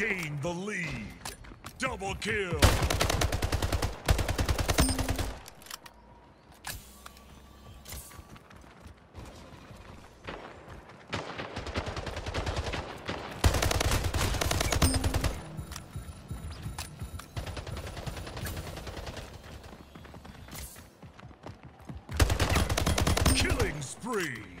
gained the lead. Double kill. Killing spree.